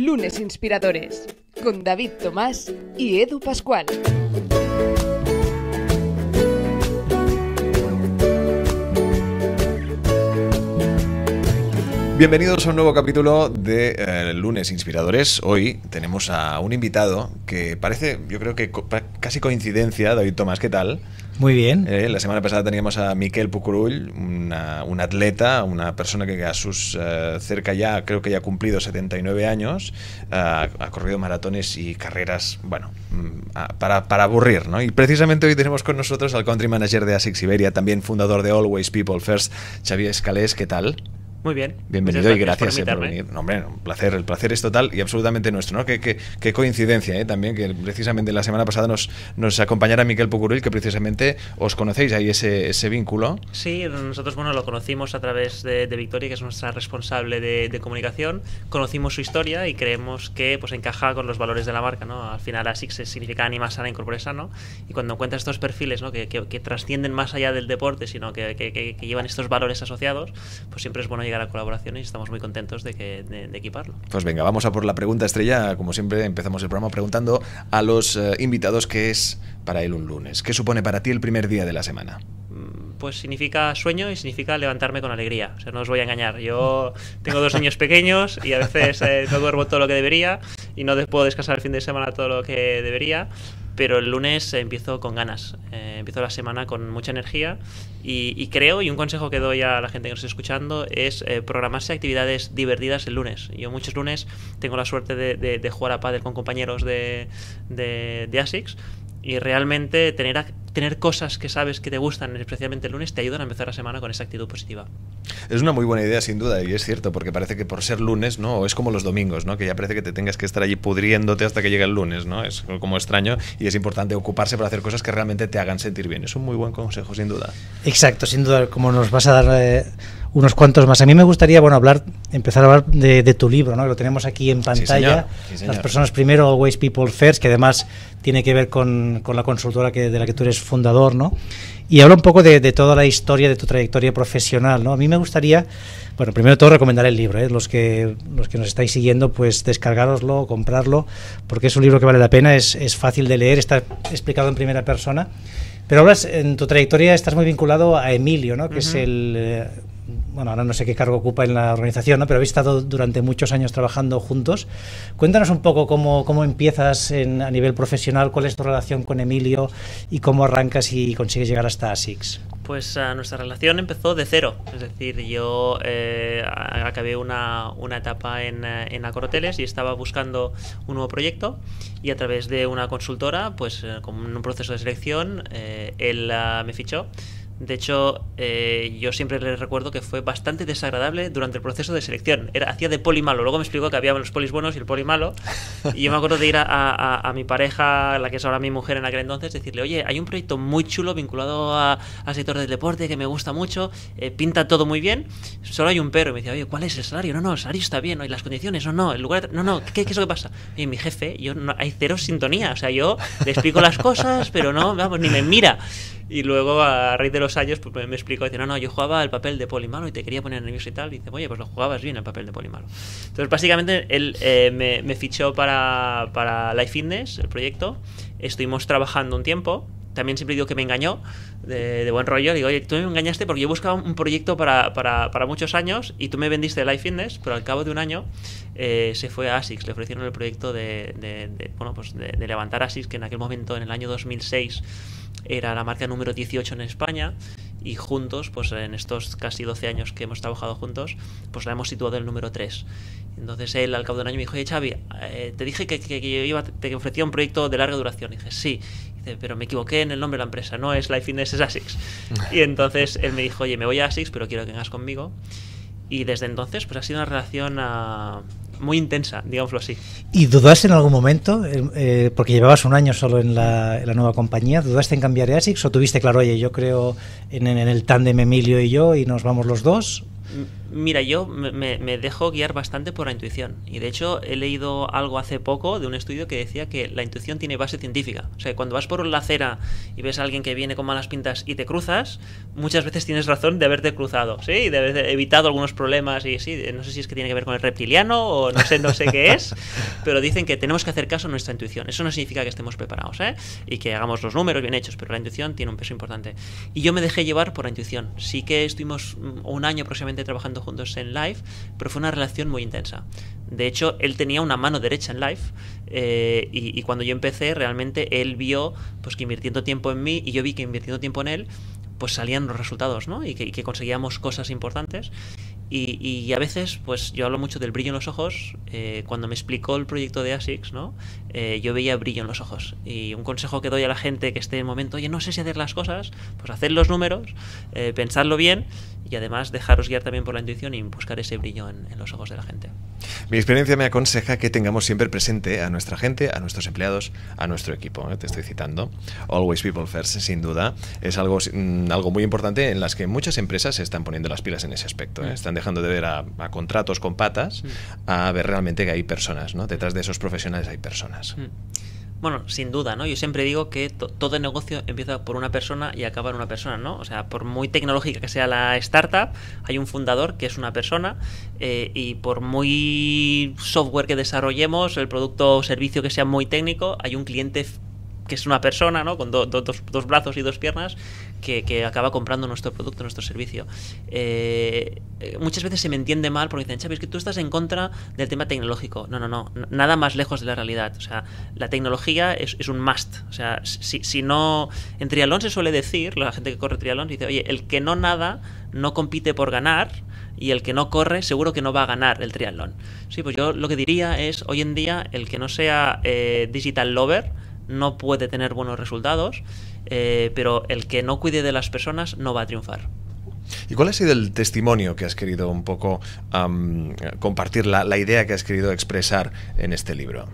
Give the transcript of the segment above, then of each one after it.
Lunes Inspiradores, con David Tomás y Edu Pascual. Bienvenidos a un nuevo capítulo de eh, Lunes Inspiradores. Hoy tenemos a un invitado que parece, yo creo que casi coincidencia, David Tomás, ¿qué tal? Muy bien. Eh, la semana pasada teníamos a Miquel Pucurull, una- un atleta, una persona que a sus eh, cerca ya, creo que ya ha cumplido 79 años, eh, ha corrido maratones y carreras, bueno, mm, para, para aburrir, ¿no? Y precisamente hoy tenemos con nosotros al country manager de ASICS Iberia, también fundador de Always People First, Xavier Escalés, ¿qué tal? Muy bien. Bienvenido y gracias eh, por, invitarme. venir. No, hombre, un placer, el placer es total y absolutamente nuestro, ¿no? Qué, qué- qué coincidencia, ¿eh? También que precisamente la semana pasada nos, nos acompañara Miquel Pucurull, que precisamente os conocéis ahí ese, ese vínculo. Sí, nosotros bueno lo conocimos a través de, de Victoria, que es nuestra responsable de, de comunicación. Conocimos su historia y creemos que pues encaja con los valores de la marca, ¿no? Al final ASICS significa anima sana, incorpore sano. Y cuando encuentras estos perfiles, ¿no? Que, que- que trascienden más allá del deporte, sino que- que llevan estos valores asociados, pues siempre es bueno llegar a colaboraciones y estamos muy contentos de, que, de, de equiparlo. Pues venga, vamos a por la pregunta estrella. Como siempre, empezamos el programa preguntando a los eh, invitados qué es para él un lunes. ¿Qué supone para ti el primer día de la semana? Mm, Pues significa sueño y significa levantarme con alegría. O sea, no os voy a engañar. Yo tengo dos niños pequeños y a veces eh, no duermo todo lo que debería y no puedo descansar el fin de semana todo lo que debería. Pero el lunes empiezo con ganas. Eh, empiezo la semana con mucha energía y, creo, y un consejo que doy a la gente que nos está escuchando, es eh, programarse actividades divertidas el lunes. Yo muchos lunes tengo la suerte de, jugar a pádel con compañeros de, de, ASICS y realmente tener, tener cosas que sabes que te gustan, especialmente el lunes, te ayudan a empezar la semana con esa actitud positiva. Es una muy buena idea, sin duda, y es cierto, porque parece que por ser lunes, ¿no? O es como los domingos, ¿no? Que ya parece que te tengas que estar allí pudriéndote hasta que llegue el lunes, ¿no? Es como extraño y es importante ocuparse para hacer cosas que realmente te hagan sentir bien. Es un muy buen consejo, sin duda. Exacto, sin duda, como nos vas a dar eh, unos cuantos más. A mí me gustaría, bueno, hablar, empezar a hablar de, de tu libro, ¿no? Lo tenemos aquí en pantalla. señor. Sí, señor. Las personas primero, Always People First, que además tiene que ver con, con la consultora que, de la que tú eres fundador, ¿no? Y habla un poco de, de toda la historia de tu trayectoria profesional, ¿no? A mí me gustaría, bueno, primero de todo recomendar el libro, ¿eh? Los que, los que nos estáis siguiendo, pues descargaroslo, comprarlo, porque es un libro que vale la pena, es, es fácil de leer, está explicado en primera persona. Pero hablas, en tu trayectoria estás muy vinculado a Emilio, ¿no? Que es el... bueno, ahora no sé qué cargo ocupa en la organización, ¿no? pero habéis estado durante muchos años trabajando juntos. Cuéntanos un poco cómo, cómo empiezas en- a nivel profesional, cuál es tu relación con Emilio y cómo arrancas y consigues llegar hasta ASICS. Pues ah, nuestra relación empezó de cero. Es decir, yo eh, acabé una, una etapa en, eh, en Acoroteles y estaba buscando un nuevo proyecto y a través de una consultora, pues eh, con un proceso de selección, eh, él ah, me fichó. De hecho, eh, yo siempre le recuerdo que fue bastante desagradable durante el proceso de selección. Era, hacía de poli malo. Luego me explicó que había los polis buenos y el poli malo. Y yo me acuerdo de ir a, a- a mi pareja, la que es ahora mi mujer en aquel entonces, decirle, oye, hay un proyecto muy chulo vinculado a- al sector del deporte que me gusta mucho, eh, pinta todo muy bien, solo hay un pero. Y me decía, oye, ¿cuál es el salario? No, no, el salario está bien, ¿no? y las condiciones, no, no, el lugar, no, no, ¿qué, qué es lo que pasa? Y mi jefe, yo no, hay cero sintonía, o sea, yo le explico las cosas, pero no, vamos, ni me mira. Y luego, a raíz de los años, pues me, explicó, dice, no, no, yo jugaba el papel de poli malo y te quería poner nervioso y tal. Y dice, oye, pues lo jugabas bien el papel de poli malo. Entonces, básicamente, él eh, me, me fichó para, para Life Fitness, el proyecto. Estuvimos trabajando un tiempo. También siempre digo que me engañó, de, de buen rollo. Digo, oye, tú me engañaste porque yo buscaba un proyecto para, para, para muchos años y tú me vendiste Life Fitness, pero al cabo de un año eh, se fue a ASICS. Le ofrecieron el proyecto de, de- de, bueno, pues de, de levantar ASICS, que en aquel momento, en el año 2006, era la marca número 18 en España y juntos, pues en estos casi 12 años que hemos trabajado juntos, pues la hemos situado en el número 3. Entonces él al cabo de un año me dijo, oye Xavi, eh, te dije que, que- que yo iba, te ofrecía un proyecto de larga duración. Y dije, sí. Dice, pero me equivoqué en el nombre de la empresa, no es Life Fitness, es ASICS. Y entonces él me dijo, oye, me voy a ASICS, pero quiero que vengas conmigo. Y desde entonces, pues ha sido una relación ah, muy intensa, digámoslo así. ¿Y dudaste en algún momento, eh, porque llevabas un año solo en la, en la nueva compañía, dudaste en cambiar de ASICS o tuviste claro, oye, yo creo en, en el tándem Emilio y yo y nos vamos los dos? Mira, yo me, me, dejo guiar bastante por la intuición. Y de hecho he leído algo hace poco de un estudio que decía que la intuición tiene base científica. O sea, cuando vas por la acera y ves a alguien que viene con malas pintas y te cruzas, muchas veces tienes razón de haberte cruzado, ¿sí? De haber evitado algunos problemas y sí, no sé si es que tiene que ver con el reptiliano o no sé, no sé qué es, pero dicen que tenemos que hacer caso a nuestra intuición. Eso no significa que estemos preparados, ¿eh? Y que hagamos los números bien hechos, pero la intuición tiene un peso importante. Y yo me dejé llevar por la intuición. Sí que estuvimos un año aproximadamente trabajando juntos en live, pero fue una relación muy intensa. De hecho, él tenía una mano derecha en live eh, y, cuando yo empecé, realmente él vio pues, que invirtiendo tiempo en mí y yo vi que invirtiendo tiempo en él, pues salían los resultados, ¿no? Y que, conseguíamos cosas importantes. Y, a veces, pues yo hablo mucho del brillo en los ojos. Eh, cuando me explicó el proyecto de ASICS, ¿no? Eh, yo veía brillo en los ojos. Y un consejo que doy a la gente que esté en el momento, oye, no sé si hacer las cosas, pues hacer los números, eh, pensarlo bien y además dejaros guiar también por la intuición y buscar ese brillo en, los ojos de la gente. Mi experiencia me aconseja que tengamos siempre presente a nuestra gente, a nuestros empleados, a nuestro equipo. Te estoy citando. Always People First, sin duda. Es algo, mm, algo muy importante en las que muchas empresas se están poniendo las pilas en ese aspecto. Mm. Están dejando de ver a, contratos con patas mm. a ver realmente que hay personas, ¿no? Detrás de esos profesionales hay personas. Mm. Bueno, sin duda, ¿no? Yo siempre digo que todo negocio empieza por una persona y acaba en una persona, ¿no? O sea, por muy tecnológica que sea la startup, hay un fundador que es una persona eh, y por muy software que desarrollemos, el producto o servicio que sea muy técnico, hay un cliente que es una persona, ¿no? Con dos, dos, brazos y dos piernas, que, acaba comprando nuestro producto, nuestro servicio. Eh, eh, muchas veces se me entiende mal porque dicen, Xavi, es que tú estás en contra del tema tecnológico. No, no, no, nada más lejos de la realidad. O sea, la tecnología es, es un must. O sea, si, si, no... En triatlón se suele decir, la gente que corre triatlón dice, oye, el que no nada no compite por ganar, y el que no corre seguro que no va a ganar el triatlón. Sí, pues yo lo que diría es, hoy en día, el que no sea eh, digital lover, no puede tener buenos resultados, eh, pero el que no cuide de las personas no va a triunfar. ¿Y cuál ha sido el testimonio que has querido un poco compartir, la, idea que has querido expresar en este libro?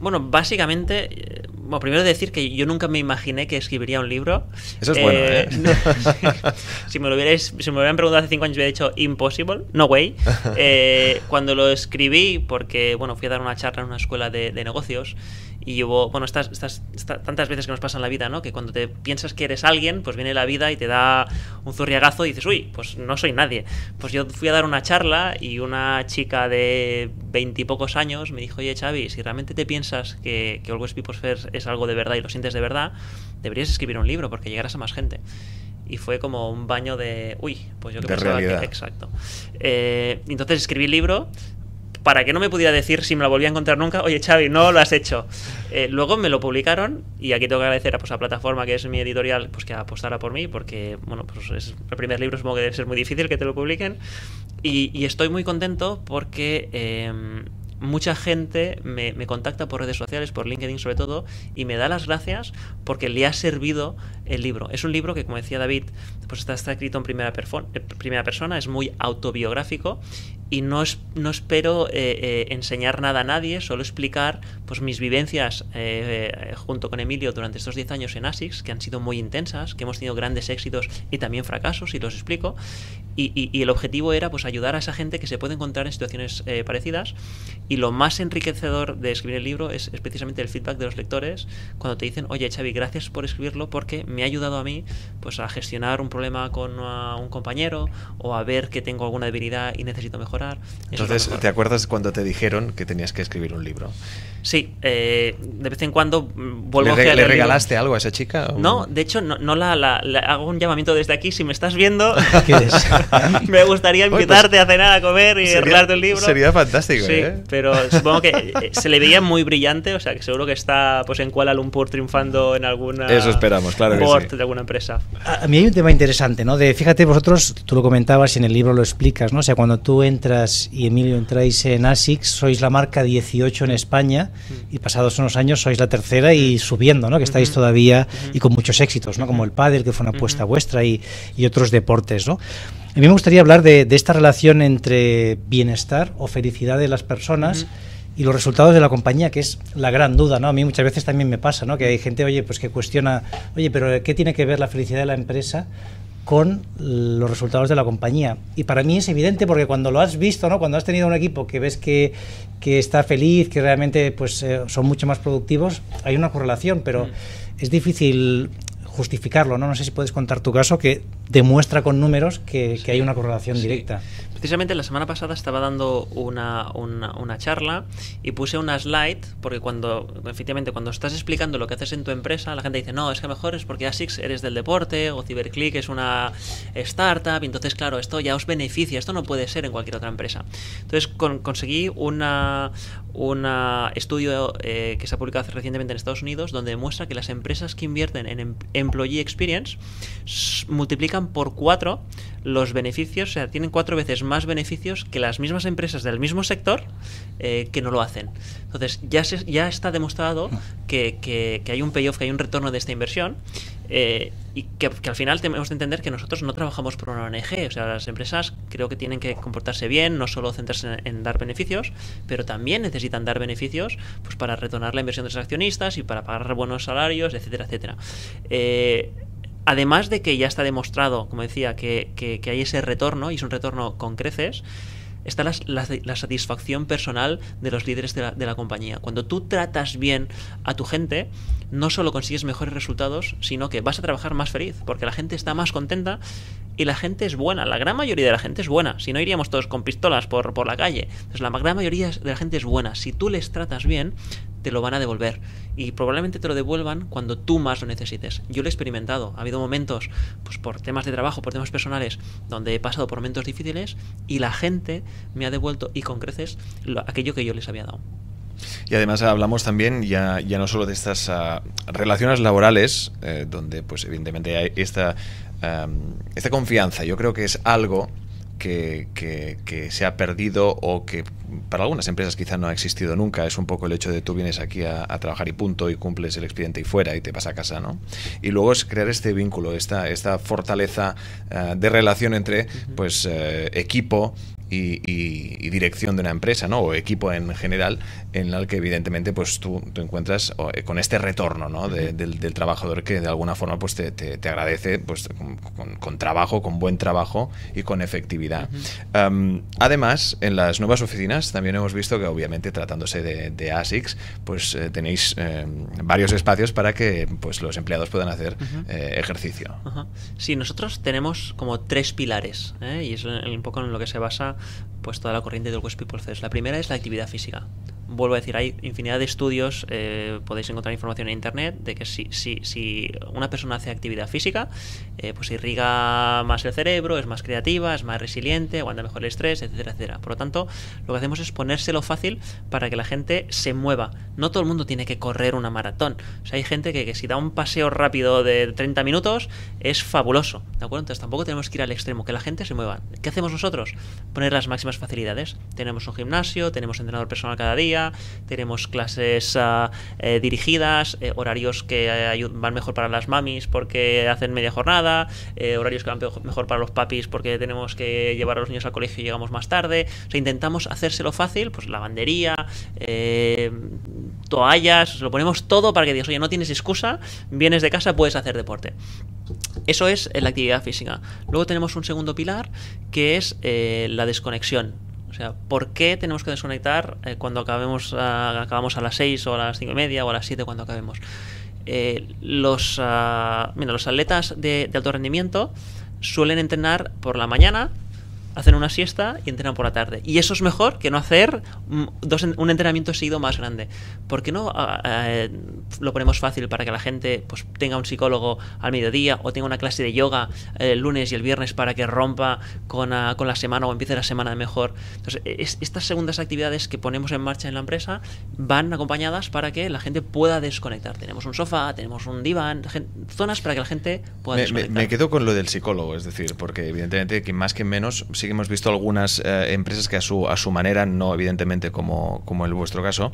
Bueno, básicamente, eh, bueno, primero decir que yo nunca me imaginé que escribiría un libro. Eso es bueno, ¿eh? ¿eh? si, me lo hubierais, si me hubieran preguntado hace cinco años, hubiera dicho impossible, no way. Eh, cuando lo escribí, porque, bueno, fui a dar una charla en una escuela de, de negocios y hubo, bueno, estas, estas, tantas veces que nos pasa en la vida, ¿no? Que cuando te piensas que eres alguien, pues viene la vida y te da un zurriagazo y dices, uy, pues no soy nadie. Pues yo fui a dar una charla y una chica de veintipocos años me dijo, oye, Xavi, si realmente te piensas que, que Always People's First es algo de verdad y lo sientes de verdad, deberías escribir un libro porque llegarás a más gente y fue como un baño de uy pues yo que pensaba que exacto eh, entonces escribí el libro para que no me pudiera decir si me lo volvía a encontrar nunca, oye Xavi, no lo has hecho. Eh, luego me lo publicaron y aquí tengo que agradecer a pues, la plataforma que es mi editorial pues que apostara por mí porque bueno pues es el primer libro supongo que debe ser muy difícil que te lo publiquen y, estoy muy contento porque em, mucha gente me, contacta por redes sociales, por LinkedIn sobre todo, y me da las gracias porque le ha servido el libro. Es un libro que, como decía David, pues está, escrito en eh, primera persona, es muy autobiográfico y no, es, no espero eh, eh, enseñar nada a nadie, solo explicar pues, mis vivencias junto con Emilio durante estos 10 años en ASICS, que han sido muy intensas, que hemos tenido grandes éxitos y también fracasos, y los explico. Y, y, el objetivo era pues, ayudar a esa gente que se puede encontrar en situaciones parecidas y lo más enriquecedor de escribir el libro es, precisamente el feedback de los lectores cuando te dicen, oye Xavi, gracias por escribirlo porque me ha ayudado a mí pues, a gestionar un problema con un compañero o a ver que tengo alguna debilidad y necesito mejorar. Entonces, ¿te acuerdas cuando te dijeron que tenías que escribir un libro? Sí, eh, de vez en cuando mm, vuelvo ¿Le, a ¿Le regalaste algo a esa chica? No, de hecho, no, la, hago un llamamiento desde aquí. Si me estás viendo, me gustaría pues invitarte a cenar, a comer y regalarte el libro. Sería fantástico, sí, ¿eh? pero supongo que eh, se le veía muy brillante, o sea, que seguro que está pues en Kuala Lumpur triunfando en alguna. Eso esperamos, claro que sí. de alguna empresa. A, mí hay un tema interesante, ¿no? De fíjate, vosotros, tú lo comentabas y en el libro lo explicas, ¿no? O sea, cuando tú entras y Emilio entráis en ASICS, sois la marca 18 en España mm. y pasados unos años sois la tercera y subiendo, ¿no? Que estáis todavía y con muchos éxitos, ¿no? Como el pádel, que fue una apuesta vuestra y, y otros deportes, ¿no? A mí me gustaría hablar de, esta relación entre bienestar o felicidad de las personas y los resultados de la compañía, que es la gran duda, ¿no? A mí muchas veces también me pasa, ¿no? Que hay gente, oye, pues que cuestiona, oye, pero ¿qué tiene que ver la felicidad de la empresa con los resultados de la compañía. Y para mí es evidente porque cuando lo has visto, ¿no? cuando has tenido un equipo que ves que, que está feliz, que realmente pues, eh, son mucho más productivos, hay una correlación, pero mm. es difícil justificarlo. ¿no? no sé si puedes contar tu caso que demuestra con números que, que hay una correlación directa. Precisamente la semana pasada estaba dando una, una, charla y puse una slide, porque cuando, efectivamente, cuando estás explicando lo que haces en tu empresa, la gente dice, no, es que mejor es porque ASICS eres del deporte o CyberClick es una startup, y entonces, claro, esto ya os beneficia, esto no puede ser en cualquier otra empresa. Entonces, conseguí una, un estudio eh, que se ha publicado recientemente en Estados Unidos donde demuestra que las empresas que invierten en em-, Employee Experience multiplican por cuatro los beneficios, o sea, tienen cuatro veces más beneficios que las mismas empresas del mismo sector eh, que no lo hacen. Entonces, ya, se, ya está demostrado que, que, hay un payoff, que hay un retorno de esta inversión eh, y que, al final tenemos que entender que nosotros no trabajamos por una ONG, o sea, las empresas creo que tienen que comportarse bien, no solo centrarse en, dar beneficios, pero también necesitan dar beneficios pues para retornar la inversión de los accionistas y para pagar buenos salarios, etcétera, etcétera. Eh, además de que ya está demostrado, como decía, que, hay ese retorno, y es un retorno con creces, está la, satisfacción personal de los líderes de la, de la, compañía. Cuando tú tratas bien a tu gente, no solo consigues mejores resultados, sino que vas a trabajar más feliz, porque la gente está más contenta y la gente es buena. La gran mayoría de la gente es buena. Si no iríamos todos con pistolas por, por la calle. Entonces la gran mayoría de la gente es buena. Si tú les tratas bien, te lo van a devolver. Y probablemente te lo devuelvan cuando tú más lo necesites. Yo lo he experimentado. Ha habido momentos, pues por temas de trabajo, por temas personales, donde he pasado por momentos difíciles y la gente me ha devuelto y con creces aquello que yo les había dado. Y además hablamos también ya, ya no solo de estas ah, relaciones laborales, eh, donde pues evidentemente hay esta, esta confianza. Yo creo que es algo que, que, se ha perdido o que para algunas empresas quizá no ha existido nunca. Es un poco el hecho de tú vienes aquí a, trabajar y punto y cumples el expediente y fuera y te vas a casa, ¿no? Y luego es crear este vínculo, esta, esta fortaleza eh, de relación entre pues eh, equipo y, dirección de una empresa, ¿no? O equipo en general, en el que evidentemente pues tú, tú encuentras eh, con este retorno ¿no? del, trabajador que de alguna forma pues te, te, agradece pues con, trabajo, con buen trabajo y con efectividad. además, en las nuevas oficinas también hemos visto que obviamente tratándose de, ASICS, pues eh, tenéis em, varios espacios para que pues los empleados puedan hacer eh, ejercicio. Sí, nosotros tenemos como tres pilares y es un poco en lo que se basa pues toda la corriente del West People First. La primera es la actividad física vuelvo a decir, hay infinidad de estudios, eh, podéis encontrar información en internet de que si, si, si una persona hace actividad física, eh, pues irriga más el cerebro, es más creativa, es más resiliente, aguanta mejor el estrés, etcétera, etcétera. Por lo tanto, lo que hacemos es ponérselo fácil para que la gente se mueva. No todo el mundo tiene que correr una maratón. O sea, hay gente que, que si da un paseo rápido de 30 minutos es fabuloso, ¿de acuerdo? Entonces tampoco tenemos que ir al extremo, que la gente se mueva. ¿Qué hacemos nosotros? Poner las máximas facilidades. Tenemos un gimnasio, tenemos entrenador personal cada día, tenemos clases ah, eh, dirigidas, eh, horarios que van mejor para las mamis porque hacen media jornada, eh, horarios que van mejor para los papis porque tenemos que llevar a los niños al colegio y llegamos más tarde. O sea, intentamos hacérselo fácil, pues lavandería, toallas, lo ponemos todo para que digas, oye, no tienes excusa, vienes de casa, puedes hacer deporte. Eso es la actividad física. Luego tenemos un segundo pilar que es la desconexión. O sea, ¿por qué tenemos que desconectar eh, cuando acabemos, ah, acabamos a las 6 o a las 5 y media o a las 7 cuando acabemos? Eh, los, uh, los atletas de alto rendimiento suelen entrenar por la mañana hacen una siesta y entrenan por la tarde. Y eso es mejor que no hacer dos, un entrenamiento seguido más grande. ¿Por qué no ah, eh, lo ponemos fácil para que la gente pues, tenga un psicólogo al mediodía o tenga una clase de yoga el lunes y el viernes para que rompa con, ah, con la semana o empiece la semana mejor? Entonces, estas segundas actividades que ponemos en marcha en la empresa van acompañadas para que la gente pueda desconectar. Tenemos un sofá, tenemos un diván, zonas para que la gente pueda desconectar. Me, quedo con lo del psicólogo, es decir, porque evidentemente que más que menos hemos visto algunas eh, empresas que a su, a su manera, no evidentemente como, como en vuestro caso,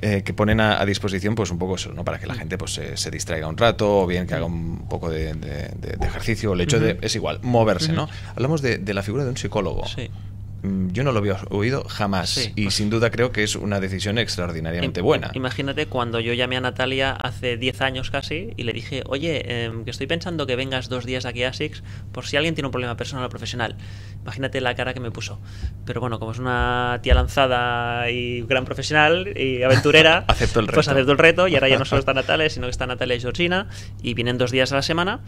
eh, que ponen a, disposición pues un poco eso, ¿no? para que la gente pues se, distraiga un rato o bien que haga un poco de, de, ejercicio o el hecho de, es igual, moverse. ¿no? Hablamos de, la figura de un psicólogo. Sí. Mm, yo no lo había oído jamás Sí, y pues- sin duda creo que es una decisión extraordinariamente Im- buena. Imagínate cuando yo llamé a Natalia hace 10 años casi y le dije, oye, em, que estoy pensando que vengas dos días aquí a ASICS por si alguien tiene un problema personal o profesional. Imagínate la cara que me puso. Pero bueno, como es una tía lanzada y gran profesional y aventurera, Acepto el pues reto. acepto el reto y ahora ya no solo está Natalia, sino que está Natalia y Georgina y vienen dos días a la semana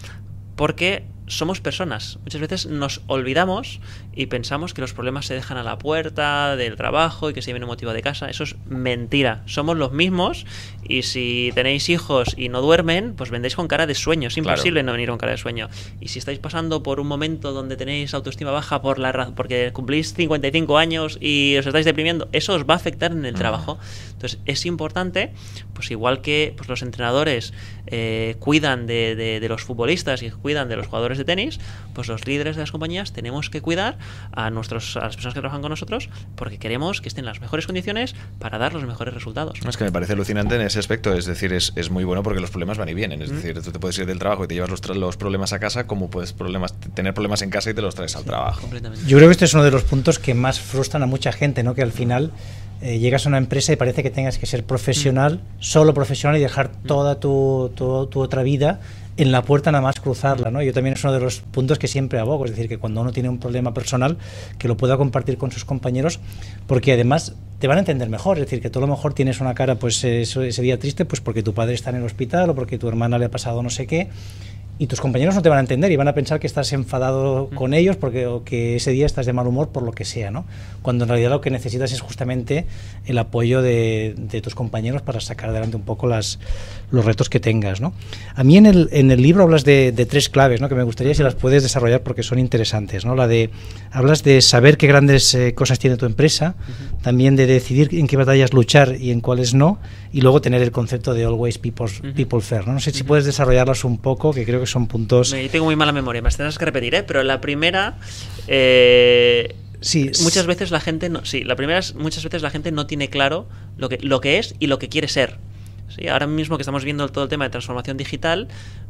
porque somos personas. Muchas veces nos olvidamos y pensamos que los problemas se dejan a la puerta del trabajo y que se viene un motivo de casa. Eso es mentira. Somos los mismos y si tenéis hijos y no duermen, pues vendéis con cara de sueño. Es Claro. imposible no venir con cara de sueño. Y si estáis pasando por un momento donde tenéis autoestima baja por la porque cumplís 55 años y os estáis deprimiendo, eso os va a afectar en el trabajo. Entonces es importante, pues igual que pues, los entrenadores eh, cuidan de, de- de los futbolistas y cuidan de los jugadores de tenis, pues los líderes de las compañías tenemos que cuidar a, nuestros, a las personas que trabajan con nosotros porque queremos que estén en las mejores condiciones para dar los mejores resultados. Es que me parece alucinante en ese aspecto, es decir, es, es muy bueno porque los problemas van y vienen. Mm. Es decir, tú te puedes ir del trabajo y te llevas los, los problemas a casa, como puedes problemas, tener problemas en casa y te los traes al trabajo. Completamente. Yo creo que este es uno de los puntos que más frustran a mucha gente, ¿no? Que al final eh, llegas a una empresa y parece que tengas que ser profesional, solo profesional y dejar toda tu, tu- tu otra vida en la puerta nada más cruzarla, ¿no? Yo también es uno de los puntos que siempre abogo, es decir, que cuando uno tiene un problema personal, que lo pueda compartir con sus compañeros, porque además te van a entender mejor, es decir, que tú a lo mejor tienes una cara, pues eso- ese día triste, pues porque tu padre está en el hospital o porque tu hermana le ha pasado no sé qué, y tus compañeros no te van a entender y van a pensar que estás enfadado con ellos porque o que ese día estás de mal humor por lo que sea, ¿no? Cuando en realidad lo que necesitas es justamente el apoyo de, de tus compañeros para sacar adelante un poco las, los retos que tengas, ¿no? A mí en el, en el libro hablas de, de tres claves, ¿no? Que me gustaría si las puedes desarrollar porque son interesantes, ¿no? La de hablas de saber qué grandes eh, cosas tiene tu empresa, también de decidir en qué batallas luchar y en cuáles no, y luego tener el concepto de always people, people first, ¿no? No sé si puedes desarrollarlas un poco, que creo que son puntos... Me- tengo muy mala memoria, me tendrás que repetir, ¿eh? Pero la primera... eh, Sí, muchas veces la gente no, sí, la primera es muchas veces la gente no tiene claro lo que, lo que es y lo que quiere ser. Sí, ahora mismo que estamos viendo todo el tema de transformación digital,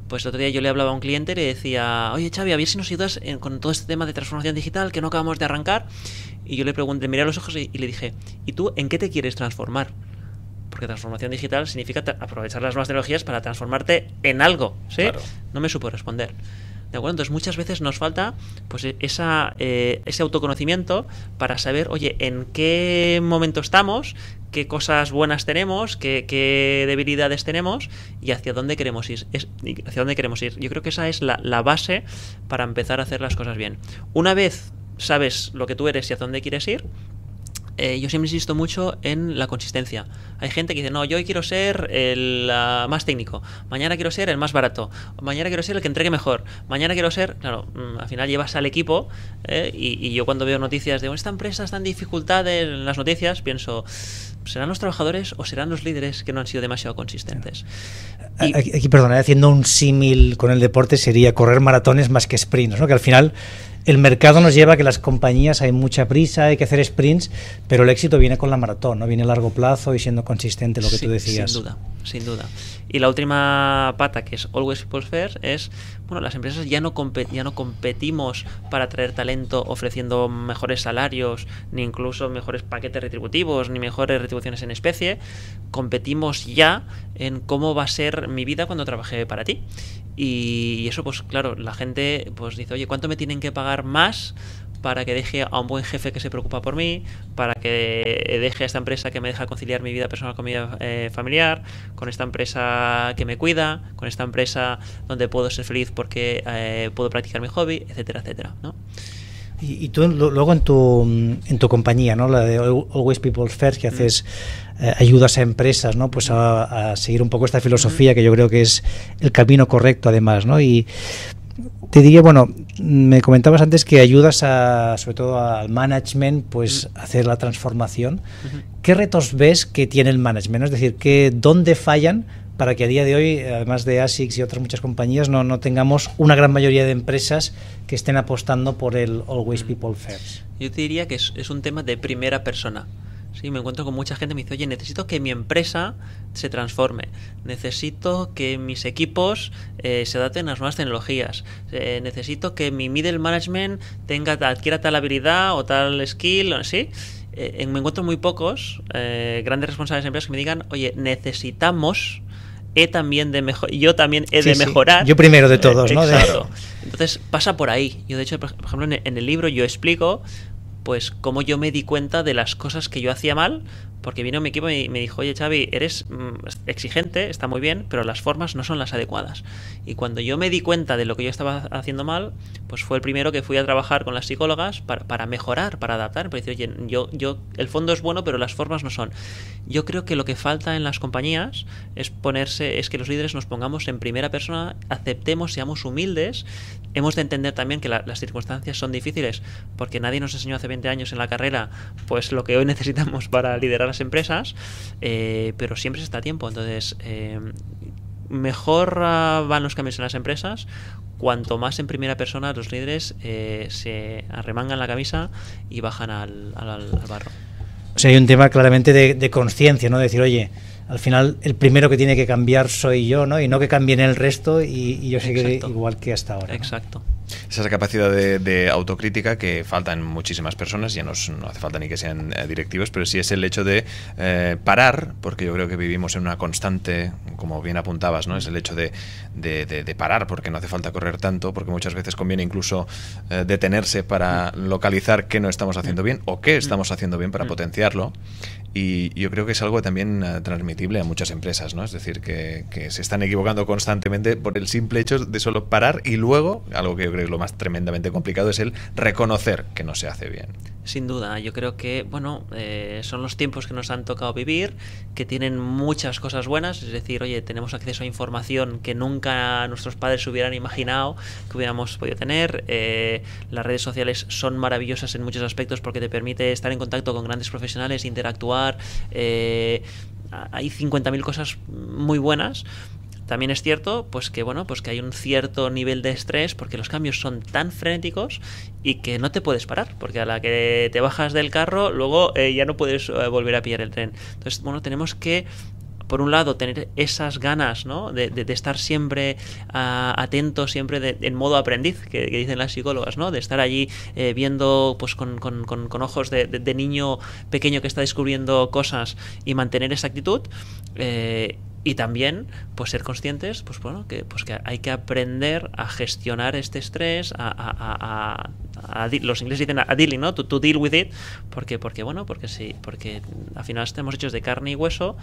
pues el otro día yo le hablaba a un cliente y le decía, oye Xavi, a ver si nos ayudas en- con todo este tema de transformación digital que no acabamos de arrancar. Y yo le pregunté, miré a los ojos y, y le dije, ¿y tú en qué te quieres transformar? Porque transformación digital significa aprovechar las nuevas tecnologías para transformarte en algo, ¿sí? Claro. No me supo responder. ¿De acuerdo? Entonces muchas veces nos falta pues e- esa, eh, ese autoconocimiento para saber, oye, en qué momento estamos, qué cosas buenas tenemos, qué, qué debilidades tenemos y hacia dónde queremos ir. Es- hacia dónde queremos ir. Yo creo que esa es la, la base para empezar a hacer las cosas bien. Una vez sabes lo que tú eres y hacia dónde quieres ir, eh, yo siempre insisto mucho en la consistencia. Hay gente que dice, no, yo hoy quiero ser el ah, más técnico, mañana quiero ser el más barato, mañana quiero ser el que entregue mejor, mañana quiero ser, claro, mm, al final llevas al equipo eh, y, y yo cuando veo noticias de "Oh, esta empresa está en dificultades en las noticias, pienso, ¿serán los trabajadores o serán los líderes que no han sido demasiado consistentes? Y- Aquí, aquí, perdona, haciendo un símil con el deporte sería correr maratones más que sprints, ¿no? Que al final el mercado nos lleva a que las compañías hay mucha prisa, hay que hacer sprints, pero el éxito viene con la maratón, ¿no? Viene a largo plazo y siendo consistente, lo que Sí, tú decías. Sin duda, sin duda. Y la última pata, que es Always People es, bueno, las empresas ya no, ya no competimos para atraer talento ofreciendo mejores salarios, ni incluso mejores paquetes retributivos, ni mejores retribuciones en especie. Competimos ya en cómo va a ser mi vida cuando trabaje para ti. Y eso, pues claro, la gente pues dice, oye, ¿cuánto me tienen que pagar más para que deje a un buen jefe que se preocupa por mí, para que deje a esta empresa que me deja conciliar mi vida personal con mi vida eh, familiar, con esta empresa que me cuida, con esta empresa donde puedo ser feliz porque eh, puedo practicar mi hobby, etcétera, etcétera, ¿no? Y, y tú lo- luego en tu, en tu compañía, ¿no? La de Al- Always People First, que haces eh, ayudas a empresas, ¿no? Pues a, a seguir un poco esta filosofía que yo creo que es el camino correcto además, ¿no? Y te diría, bueno, me comentabas antes que ayudas a, sobre todo al management, pues a hacer la transformación. ¿Qué retos ves que tiene el management? Es decir, que, ¿dónde fallan para que a día de hoy, además de ASICS y otras muchas compañías, no, no tengamos una gran mayoría de empresas que estén apostando por el Always People First? Yo te diría que es, es un tema de primera persona. Sí, me encuentro con mucha gente que me dice, oye, necesito que mi empresa se transforme, necesito que mis equipos eh, se adapten a las nuevas tecnologías, eh, necesito que mi middle management tenga adquiera tal habilidad o tal skill, ¿sí? Eh, me encuentro muy pocos grandes responsables de empresas que me digan, oye, necesitamos he también de mejor yo también he de mejorar yo primero de todos no entonces pasa por ahí. Yo de hecho por ejemplo en el libro yo explico pues cómo yo me di cuenta de las cosas que yo hacía mal porque vino mi equipo y me dijo, oye Xavi, eres mm, exigente, está muy bien, pero las formas no son las adecuadas. Y cuando yo me di cuenta de lo que yo estaba haciendo mal, pues fue el primero que fui a trabajar con las psicólogas para, mejorar, para adaptar. Porque oye, yo, yo, el fondo es bueno, pero las formas no son. Yo creo que lo que falta en las compañías es ponerse, es que los líderes nos pongamos en primera persona, aceptemos, seamos humildes. Hemos de entender también que las circunstancias son difíciles, porque nadie nos enseñó hace 20 años en la carrera, pues lo que hoy necesitamos para liderar empresas, eh, pero siempre se está a tiempo. Entonces, eh, mejor ah, van los cambios en las empresas cuanto más en primera persona los líderes eh, se arremangan la camisa y bajan al, barro. O sea, hay un tema claramente de, conciencia, ¿no? decir, oye, al final el primero que tiene que cambiar soy yo, ¿no? Y no que cambien el resto y, yo seguiré igual que hasta ahora. Exacto. Esa capacidad de, autocrítica que falta en muchísimas personas, ya no, no hace falta ni que sean eh, directivos, pero sí es el hecho de eh, parar, porque yo creo que vivimos en una constante, como bien apuntabas, ¿no? Es el hecho de, parar, porque no hace falta correr tanto, porque muchas veces conviene incluso eh, detenerse para localizar qué no estamos haciendo bien o qué estamos haciendo bien para mm. potenciarlo. Y yo creo que es algo también transmitible a muchas empresas, ¿no? Es decir, que, se están equivocando constantemente por el simple hecho de solo parar y luego, algo que yo creo que lo más tremendamente complicado es el reconocer que no se hace bien. Sin duda, yo creo que, bueno, eh, son los tiempos que nos han tocado vivir, que tienen muchas cosas buenas, es decir, oye, tenemos acceso a información que nunca nuestros padres hubieran imaginado que hubiéramos podido tener. Eh, las redes sociales son maravillosas en muchos aspectos porque te permite estar en contacto con grandes profesionales, interactuar. Eh, hay 50.000 cosas muy buenas, también es cierto, pues que bueno, pues que hay un cierto nivel de estrés porque los cambios son tan frenéticos y que no te puedes parar, porque a la que te bajas del carro, luego eh, ya no puedes eh, volver a pillar el tren. Entonces, bueno, tenemos que por un lado, tener esas ganas ¿no? de, estar siempre uh, atento, siempre en modo aprendiz, que, dicen las psicólogas, ¿no? de estar allí eh, viendo pues, con, con, con, ojos de, de, niño pequeño que está descubriendo cosas y mantener esa actitud. Eh, y también pues ser conscientes pues bueno que pues que hay que aprender a gestionar este estrés a, a, a, los ingleses dicen a, dealing no to, deal with it porque porque bueno porque sí porque al final estamos hechos de carne y hueso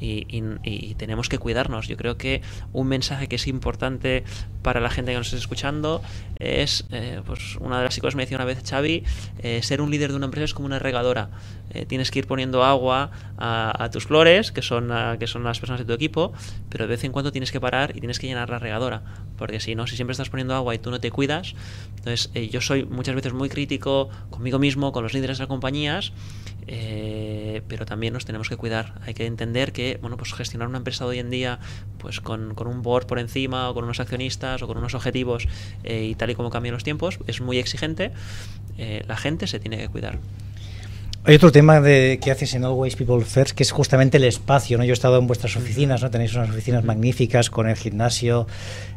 y, y, tenemos que cuidarnos. Yo creo que un mensaje que es importante para la gente que nos está escuchando es eh, pues una de las psicólogos me decía una vez Xavi eh, ser un líder de una empresa es como una regadora. Eh, tienes que ir poniendo agua a, tus flores que son que son las personas de tu equipo pero de vez en cuando tienes que parar y tienes que llenar la regadora, porque si no, si siempre estás poniendo agua y tú no te cuidas, entonces eh, yo soy muchas veces muy crítico conmigo mismo, con los líderes de las compañías, eh, pero también nos tenemos que cuidar. Hay que entender que, bueno, pues gestionar una empresa hoy en día, pues con, un board por encima, o con unos accionistas, o con unos objetivos, eh, y tal y como cambian los tiempos, es muy exigente. la gente se tiene que cuidar. Hay otro tema de, que haces en Always People First, que es justamente el espacio. ¿no? Yo he estado en vuestras oficinas, ¿no? tenéis unas oficinas magníficas con el gimnasio,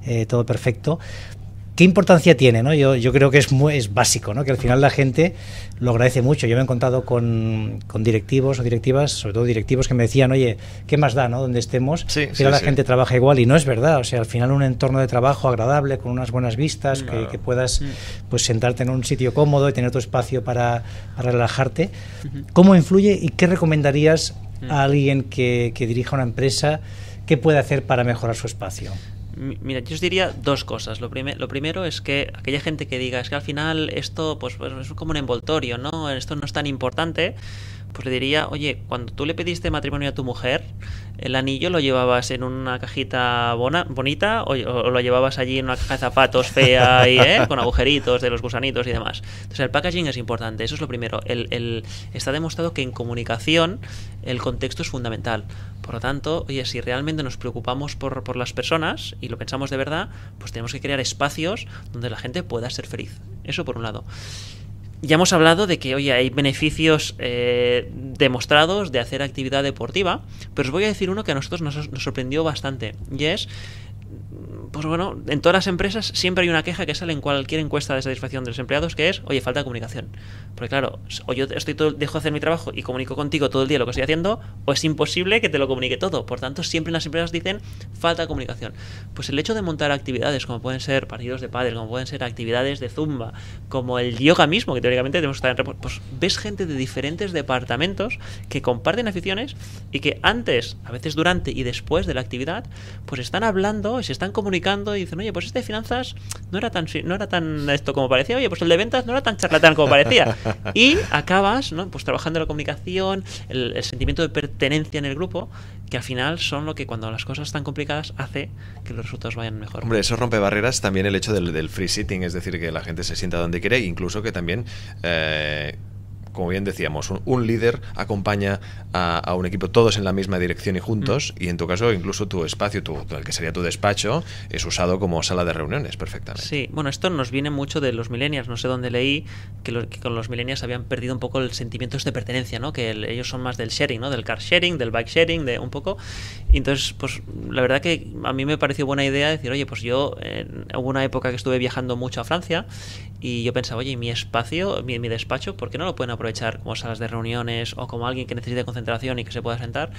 eh, todo perfecto. ¿Qué importancia tiene? ¿no? Yo, yo creo que es, muy, es básico, ¿no? que al final la gente lo agradece mucho. Yo me he encontrado con, con, directivos o directivas, sobre todo directivos, que me decían, oye, ¿qué más da ¿no? donde estemos? Sí, al la gente trabaja igual y no es verdad. O sea, al final un entorno de trabajo agradable, con unas buenas vistas, que, puedas mm. pues sentarte en un sitio cómodo y tener tu espacio para, relajarte. ¿Cómo influye y qué recomendarías mm. a alguien que, que dirija una empresa? ¿Qué puede hacer para mejorar su espacio? Mira, yo os diría dos cosas. Lo, lo primero es que aquella gente que diga es que al final esto pues, pues, es como un envoltorio, ¿no? Esto no es tan importante pues le diría, oye, cuando tú le pediste matrimonio a tu mujer, el anillo lo llevabas en una cajita bonita o, lo llevabas allí en una caja de zapatos fea y, ¿eh? con agujeritos de los gusanitos y demás. Entonces el packaging es importante, eso es lo primero. El, está demostrado que en comunicación el contexto es fundamental. Por lo tanto, oye, si realmente nos preocupamos por, por las personas y lo pensamos de verdad, pues tenemos que crear espacios donde la gente pueda ser feliz. Eso por un lado. Ya hemos hablado de que, oye, hay beneficios eh, demostrados de hacer actividad deportiva, pero os voy a decir uno que a nosotros nos, nos sorprendió bastante, y es pues bueno, en todas las empresas siempre hay una queja que sale en cualquier encuesta de satisfacción de los empleados que es, oye, falta de comunicación. Porque claro, o yo estoy todo, dejo de hacer mi trabajo y comunico contigo todo el día lo que estoy haciendo, o es imposible que te lo comunique todo. Por tanto, siempre en las empresas dicen falta de comunicación. Pues el hecho de montar actividades como pueden ser partidos de pádel, como pueden ser actividades de zumba, como el yoga mismo, que teóricamente tenemos que estar en pues ves gente de diferentes departamentos que comparten aficiones y que antes, a veces durante y después de la actividad, pues están hablando y se están comunicando y dicen, oye, pues este de finanzas no era tan no era tan esto como parecía, oye, pues el de ventas no era tan charlatán como parecía. Y acabas, ¿no? Pues trabajando la comunicación, el, el sentimiento de pertenencia en el grupo, que al final son lo que cuando las cosas están complicadas hace que los resultados vayan mejor. Hombre, eso rompe barreras también el hecho del, del free sitting, es decir, que la gente se sienta donde quiere, incluso que también eh, como bien decíamos, un, un líder acompaña a, a, un equipo todos en la misma dirección y juntos, mm. y en tu caso incluso tu espacio, tu, el que sería tu despacho, es usado como sala de reuniones perfectamente. Sí, bueno, esto nos viene mucho de los millennials, no sé dónde leí que, lo, que con los millennials habían perdido un poco el sentimiento de pertenencia, ¿no? Que el, ellos son más del sharing, ¿no? Del car sharing, del bike sharing, de un poco. Y entonces, pues la verdad que a mí me pareció buena idea decir, oye, pues yo en hubo una época que estuve viajando mucho a Francia y yo pensaba, oye, mi espacio, mi, mi despacho, ¿por qué no lo pueden aprovechar como salas de reuniones o como alguien que necesite concentración y que se pueda sentar.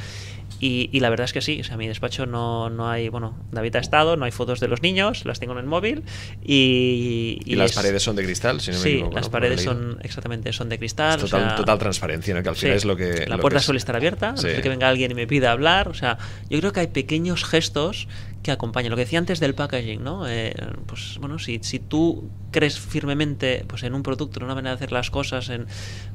Y, y la verdad es que sí, o sea, en mi despacho no, no hay, bueno, David ha estado, no hay fotos de los niños, las tengo en el móvil y... Y, y las es, paredes son de cristal, si no sí, me equivoco. las paredes son, exactamente, son de cristal. Total, o sea, total transparencia, ¿no? que al final sí, es lo que... La puerta suele estar abierta, a no que venga alguien y me pida hablar, o sea, yo creo que hay pequeños gestos que acompañan. Lo que decía antes del packaging, ¿no? Eh, pues bueno, si, si tú crees firmemente pues, en un producto, en una manera de hacer las cosas, en,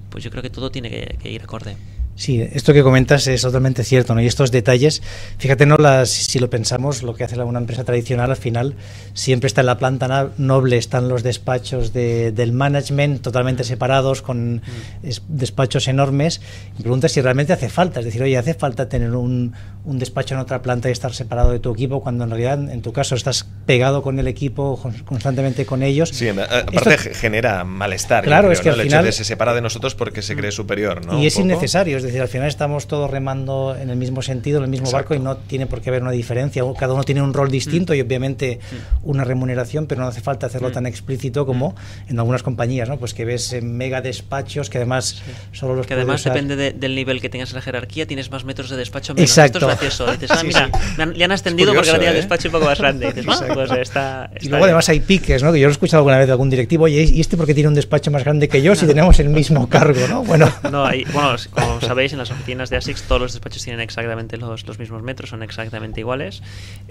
pues yo creo que todo tiene que, ir acorde. Sí, esto que comentas es totalmente cierto, ¿no? Y estos detalles, fíjate, no las, si lo pensamos, lo que hace una empresa tradicional al final siempre está en la planta noble, están los despachos de, del management totalmente separados, con mm. es, despachos enormes. Me pregunta si realmente hace falta, es decir, oye, hace falta tener un, un, despacho en otra planta y estar separado de tu equipo, cuando en realidad, en tu caso, estás pegado con el equipo, constantemente con ellos. Sí, aparte esto, genera malestar. Claro, creo, es que ¿no? al el final, hecho de se separa de nosotros porque se cree superior, ¿no? Y es innecesario, es decir, al final estamos todos remando en el mismo sentido, en el mismo Exacto. barco y no tiene por qué haber una diferencia. Cada uno tiene un rol distinto mm. y obviamente mm. una remuneración, pero no hace falta hacerlo mm. tan explícito como en algunas compañías, ¿no? Pues que ves mega despachos que además sí. solo los que además usar... depende de, del nivel que tengas en la jerarquía, tienes más metros de despacho. Menos. Exacto. Esto es gracioso. Dices, ah, mira, sí, sí. le han ascendido curioso, porque ahora tiene ¿eh? el despacho un poco más grande. Dices, ah, pues está, está y luego además hay piques, ¿no? Que yo lo he escuchado alguna vez de algún directivo, oye, ¿y este porque tiene un despacho más grande que yo si tenemos el mismo cargo, ¿no? Bueno, no, hay, bueno como sabéis, en las oficinas de ASICS todos los despachos tienen exactamente los, los mismos metros, son exactamente iguales.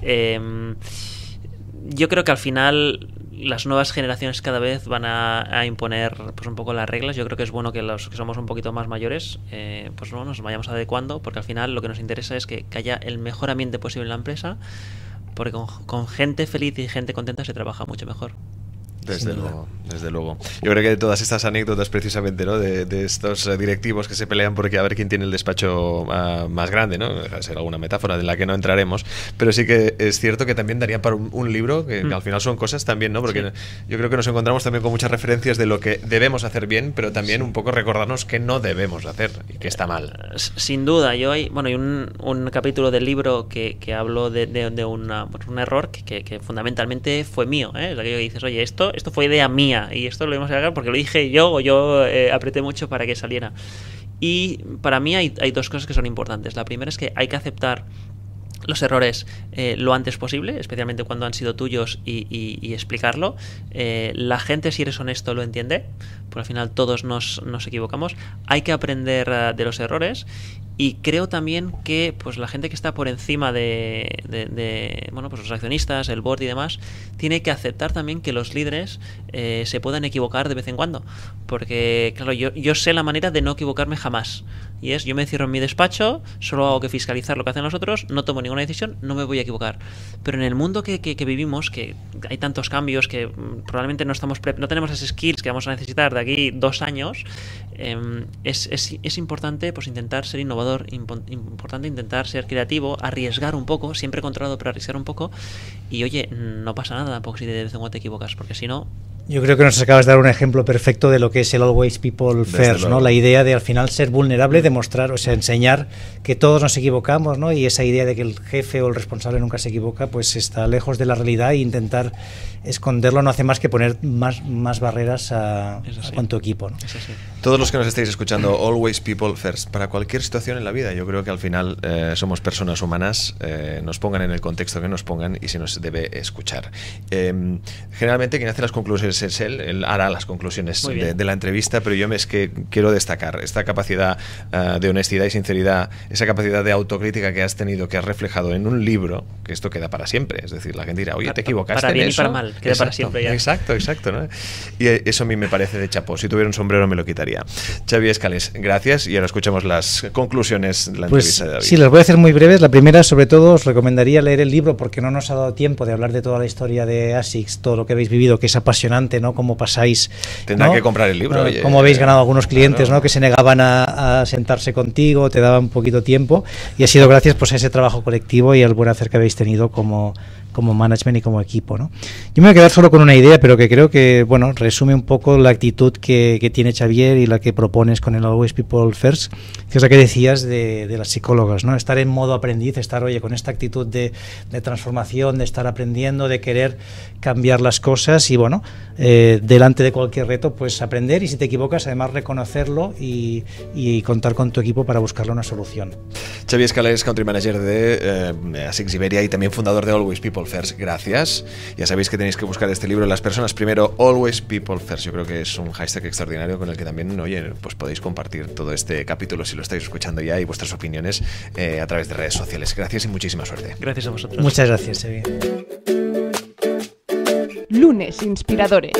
Eh, yo creo que al final las nuevas generaciones cada vez van a, a, imponer pues un poco las reglas. Yo creo que es bueno que los que somos un poquito más mayores eh, pues no nos vayamos adecuando porque al final lo que nos interesa es que, que haya el mejor ambiente posible en la empresa porque con gente feliz y gente contenta se trabaja mucho mejor. Desde luego, desde luego. Yo creo que de todas estas anécdotas precisamente, ¿no? De, de estos directivos que se pelean porque a ver quién tiene el despacho uh, más grande, ¿no? Deja de ser alguna metáfora en la que no entraremos, pero sí que es cierto que también daría para un, un libro, que, mm. que, al final son cosas también, ¿no? Porque sí. yo creo que nos encontramos también con muchas referencias de lo que debemos hacer bien, pero también sí. un poco recordarnos que no debemos hacer y que está mal. Sin duda, yo hay, bueno, hay un, un capítulo del libro que, que hablo de, de, de una, un error que, que, fundamentalmente fue mío, ¿eh? Es aquello que dices, oye, esto esto fue idea mía y esto lo vamos a sacar porque lo dije yo o yo eh, apreté mucho para que saliera. Y para mí hay, hay dos cosas que son importantes. La primera es que hay que aceptar los errores eh, lo antes posible, especialmente cuando han sido tuyos y, explicarlo. Eh, la gente, si eres honesto, lo entiende, porque al final todos nos, nos equivocamos. Hay que aprender de los errores y creo también que pues la gente que está por encima de, de, de, bueno pues los accionistas el board y demás tiene que aceptar también que los líderes eh, se puedan equivocar de vez en cuando. Porque claro yo, yo sé la manera de no equivocarme jamás. Y es yo me cierro en mi despacho solo hago que fiscalizar lo que hacen los otros no tomo ninguna decisión no me voy a equivocar. Pero en el mundo que, que, que vivimos que hay tantos cambios que mm, probablemente no estamos no tenemos esas skills que vamos a necesitar de aquí dos años es, es, es importante pues intentar ser innovador importante intentar ser creativo, arriesgar un poco, siempre controlado, pero arriesgar un poco. Y oye, no pasa nada tampoco si de vez en cuando te equivocas, porque si no, Yo creo que nos acabas de dar un ejemplo perfecto de lo que es el Always People First, ¿no? La idea de al final ser vulnerable, demostrar, o sea, enseñar que todos nos equivocamos, ¿no? Y esa idea de que el jefe o el responsable nunca se equivoca, pues está lejos de la realidad e intentar esconderlo no hace más que poner más, más barreras a, a con tu equipo. ¿no? Todos los que nos estáis escuchando, Always People First, para cualquier situación en la vida, yo creo que al final eh, somos personas humanas, eh, nos pongan en el contexto que nos pongan y se nos debe escuchar. Eh, generalmente quien hace las conclusiones es él, él hará las conclusiones de, de, la entrevista, pero yo me es que quiero destacar esta capacidad uh, de honestidad y sinceridad, esa capacidad de autocrítica que has tenido, que has reflejado en un libro, que esto queda para siempre, es decir, la gente dirá, oye, te equivocaste para bien en eso. y para mal, queda exacto, para siempre ya. Exacto, exacto. ¿no? Y eso a mí me parece de chapo. Si tuviera un sombrero me lo quitaría. Xavi Escales, gracias y ahora escuchamos las conclusiones de la pues, entrevista de David. Sí, las voy a hacer muy breves. La primera, sobre todo, os recomendaría leer el libro porque no nos ha dado tiempo de hablar de toda la historia de ASICS, todo lo que habéis vivido, que es apasionante, ¿no? Cómo pasáis. Tendrá ¿no? que comprar el libro. Oye, Cómo habéis ganado algunos clientes, claro. ¿no? Que se negaban a, a, sentarse contigo, te daban un poquito tiempo y ha sido gracias pues, a ese trabajo colectivo y al buen hacer que habéis tenido como, como management y como equipo. ¿no? Yo me voy a quedar solo con una idea, pero que creo que bueno resume un poco la actitud que, que tiene Xavier y la que propones con el Always People First, que es la que decías de, de, las psicólogas, ¿no? estar en modo aprendiz, estar oye con esta actitud de, de transformación, de estar aprendiendo, de querer cambiar las cosas y bueno, eh, delante de cualquier reto, pues aprender y si te equivocas, además reconocerlo y, y contar con tu equipo para buscarle una solución. Xavier Escalés, Country Manager de eh, ASICS Iberia y también fundador de Always People First. Gracias. Ya sabéis que tenéis que buscar este libro Las personas primero, Always People First. Yo creo que es un hashtag extraordinario con el que también, oye, pues podéis compartir todo este capítulo si lo estáis escuchando ya y vuestras opiniones eh, a través de redes sociales. Gracias y muchísima suerte. Gracias a vosotros. Muchas gracias, Xavier. Lunes Inspiradores.